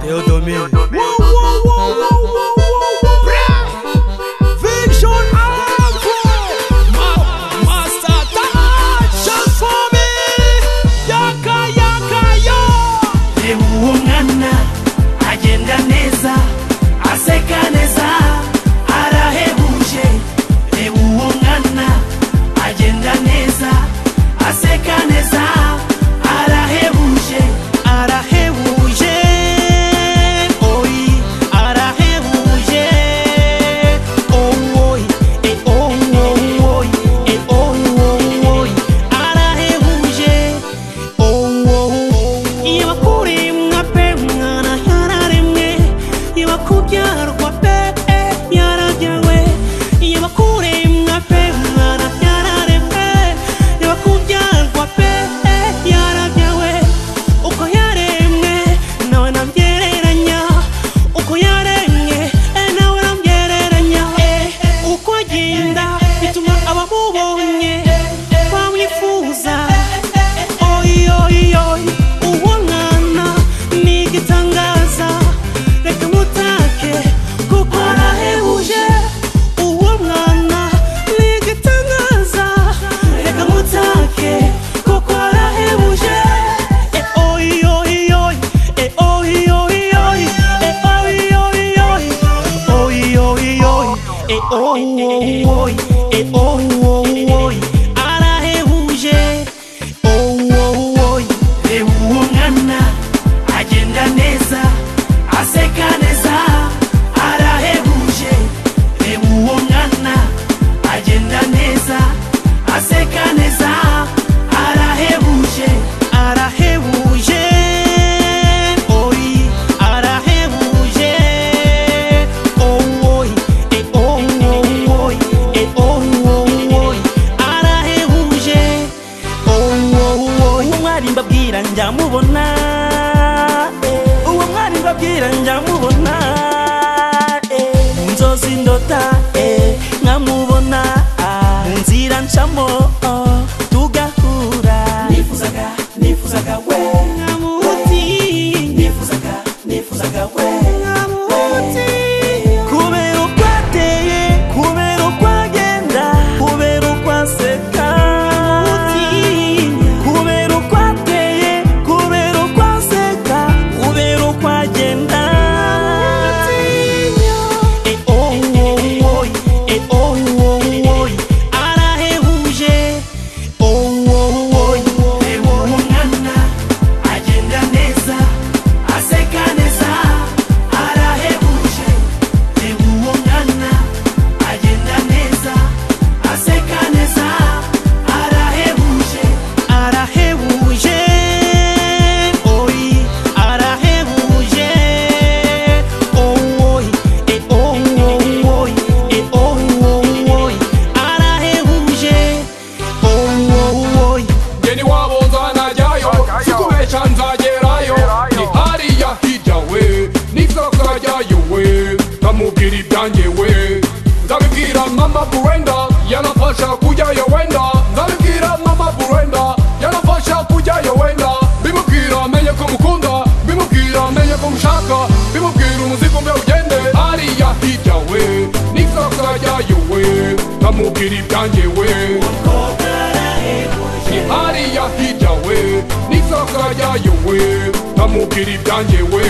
Teu domínio. uou, uou. Et oh, ehuje. Oh, oh, oh, eh. eh, ewungana agenda neza. Aseka neza. Ehuje. Ewungana agenda neza. Aseka nzobira njamubona eh. nzozi ndota eh. nkamubona ah. nzira ncamo mukiri byanjyewe ihariya hirya we n'isoka ryayo we ntamubwira ibyanjyewe